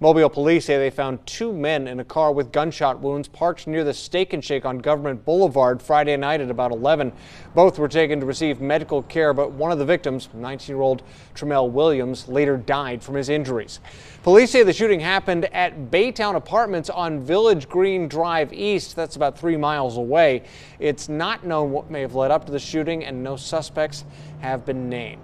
Mobile police say they found two men in a car with gunshot wounds parked near the Steak and Shake on Government Boulevard Friday night at about 11. Both were taken to receive medical care, but one of the victims, 19-year-old Tremel Williams, later died from his injuries. Police say the shooting happened at Baytown Apartments on Village Green Drive East. That's about three miles away. It's not known what may have led up to the shooting, and no suspects have been named.